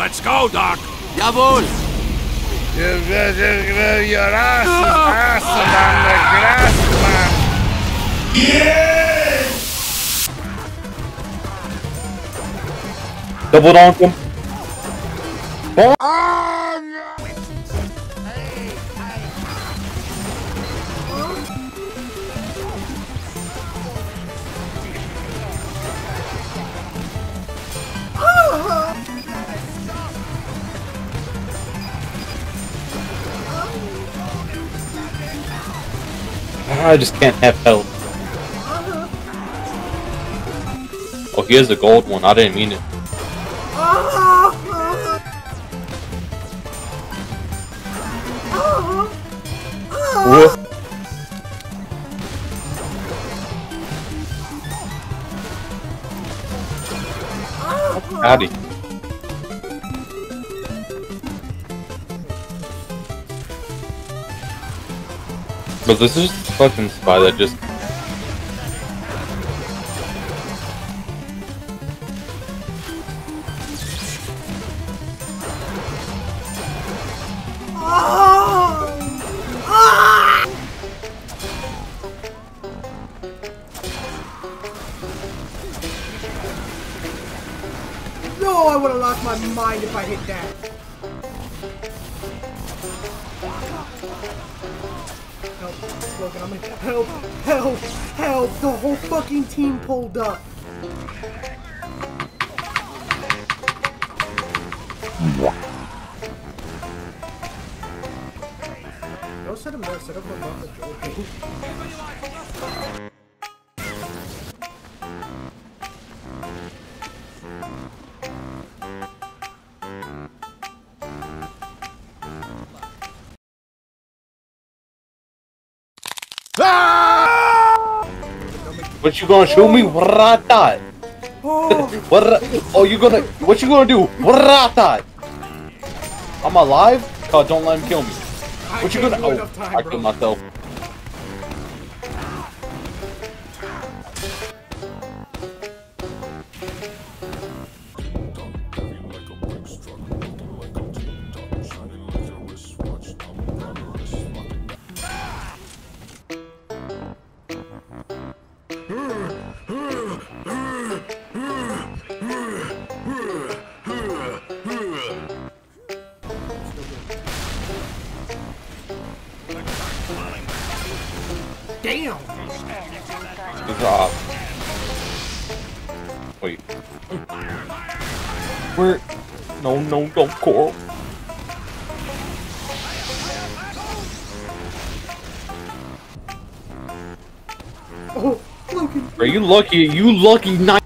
Let's go, Doc. Jawohl! You better your ass is acid on the grass, man. Yes! Double donk him. Ah! I just can't have help. Oh, here's the gold one. I didn't mean it. Whoa. Howdy. But this is fucking spy that just No, I would have lost my mind if I hit that. I'm in. Help, help, help! The whole fucking team pulled up. Set him there, set above the Joker. What you gonna show me? What I thought? What? I- Oh, you gonna? What you gonna do? What I thought? I'm alive? God, don't let him kill me. I What you gonna? Oh, time, I killed myself. No, no, don't, Coral. Oh, Logan. Are you lucky? You lucky not.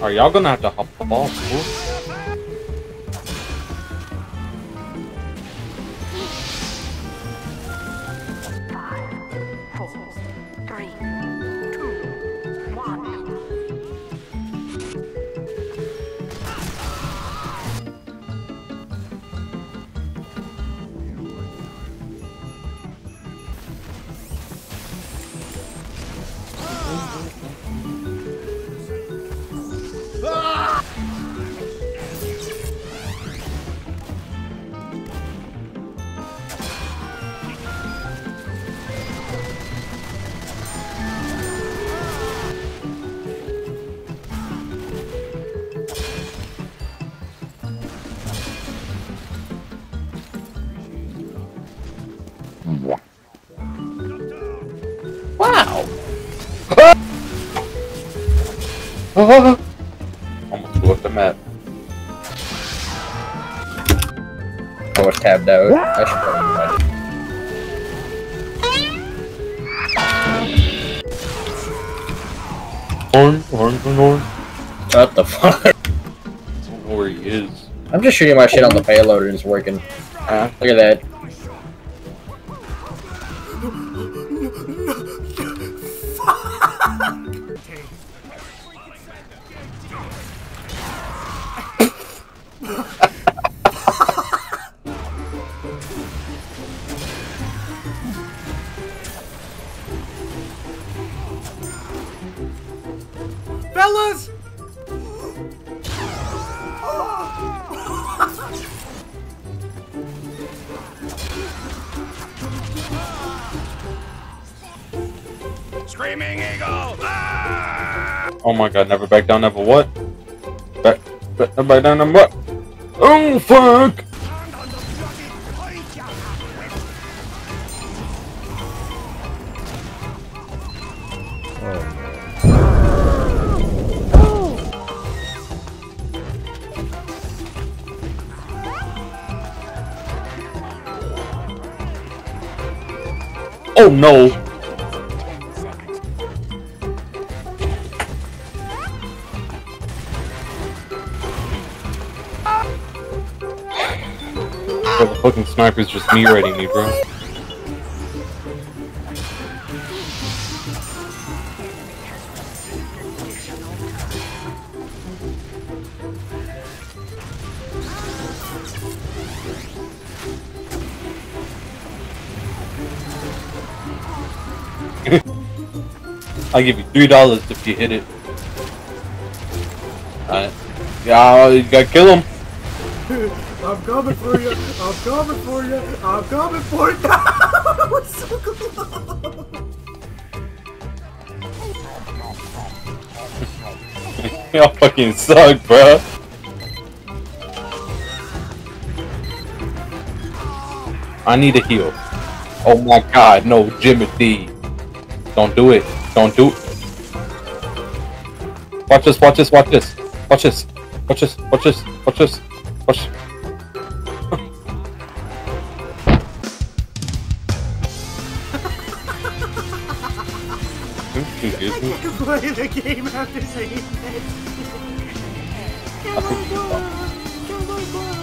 Are y'all gonna have to hop the Almost blew up the map. I was tabbed out. I should probably find it. Norn, Norn. What the fuck? I don't know where he is. I'm just shooting my shit on the payload and it's working. Ah, Look at that. Fellas! Screaming Eagle! Ah! Oh my god, never back down, never what? Back, back, never back down, never what? Oh fuck! Oh no! Fucking sniper's just me ready me, bro. I'll give you three dollars if you hit it. Alright. Yeah, you gotta kill him. I'm coming for you. I'm coming for you. I'm coming for you. was so close. Y'all fucking suck, bro. I need a heal. Oh my god, no, Jimothy. Don't do it. Don't do it. Watch this, watch this, watch this. Watch this. Watch this, watch this, watch this. Watch. Play the game after saying that. Kill my boy. Kill my boy.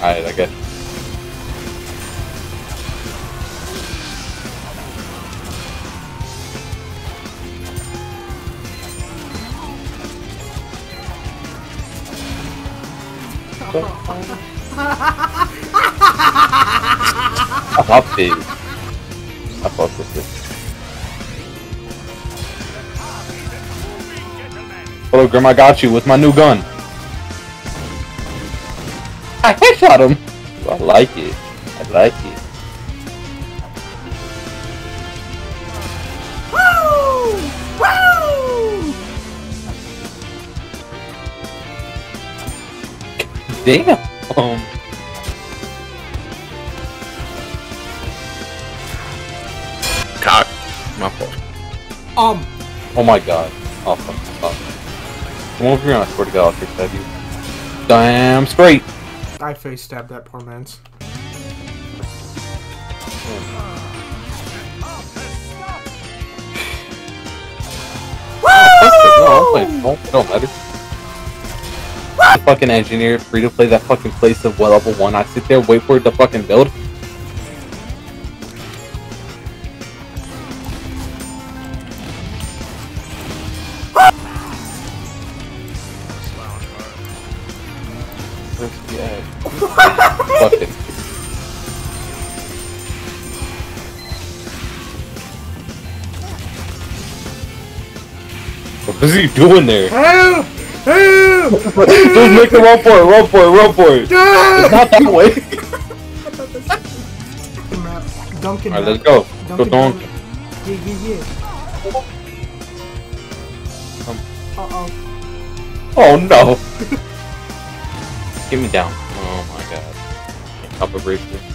Alright, I get I love it. I fuck with it. Hello, Grim, I got you with my new gun. I headshot him. I like it. I like it. Woo! Woo! Damn. Um, Um, oh my god. Oh, fuck. fuck. Come over here, I swear to God, I'll fix that you. Damn straight. I face stabbed that poor man's. No, I'm playing. Don't, don't matter. Fucking engineer free to play that fucking place of well level one. I sit there, wait for it to fucking build. What is he doing there? Help! Help! Just make him run for it, run for it, run for it. It's not that way. Duncan Alright, let's go. Go Duncan donk. Yeah, yeah, yeah. Um. Uh-oh. Oh no. Get me down. Oh my god. Copper breaker. Oh,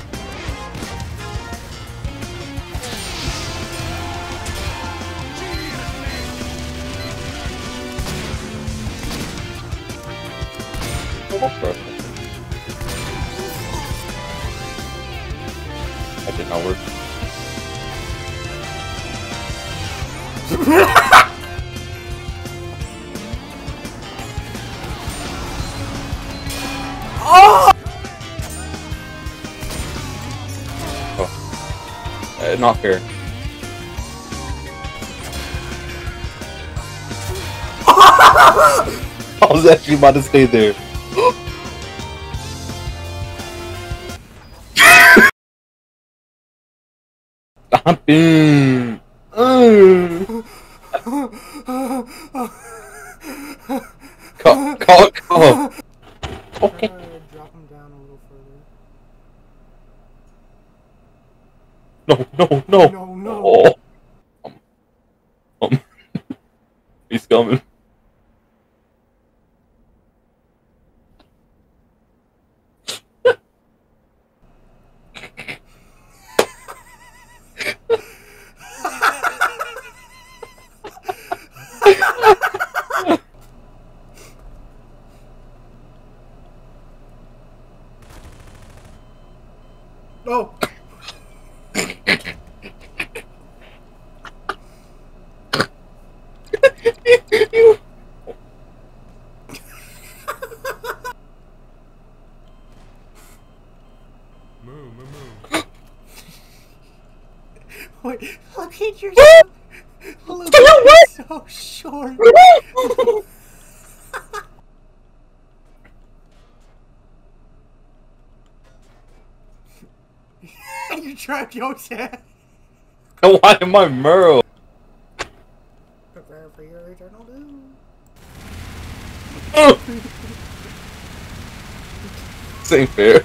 That did not work. Oh! Uh, not fair. I was actually about to stay there. Stop it. Mm. Call, call, call. Okay. Drop him down a little further. No, no, no. No, no. Oh. Um, um. He's coming. No. Wait, look at your. look so short. you trapped Yote. Why am I Merle? Prepare for your eternal doom. This ain't fair.